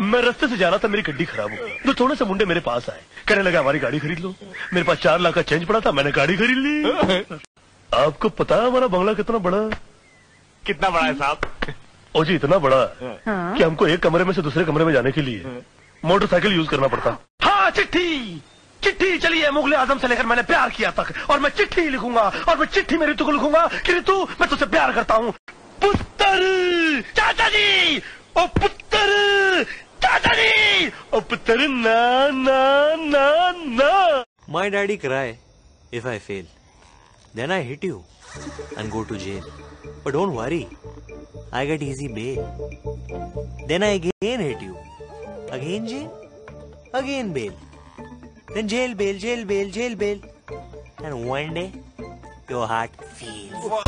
मैं रास्ते से जा रहा था मेरी गड्डी खराब हो गई। तो थोड़े से मुंडे मेरे पास आए। कहने लगा हमारी गाड़ी खरीद लो। मेरे पास चार लाख का चेंज पड़ा था मैंने गाड़ी खरीद ली। आपको पता है हमारा बंगला कितना बड़ा? कितना बड़ा है साहब? ओ जी इतना बड़ा। है। हाँ कि हमको एक कमरे में से दूसरे कमरे में जाने के लिए मोटरसाइकिल यूज़ करना पड़ता। हाँ चिट्ठी! चिट्ठी चलिए मुगल आज़म से लेकर मैंने प्यार किया तक। और मैं चिट्ठी ही लिखूँगा और मैं चिट्ठी में ऋतु को लिखूँगा कि ऋतु मैं तुझसे प्यार करता हूँ। पुत्र चाचा जी! ओ पुत्र उपतर ना ना ना ना। My daddy cry if I fail then I hit you and go to jail but don't worry I get easy bail then I again hit you again jail again bail then jail bail jail bail jail bail and one day your heart feels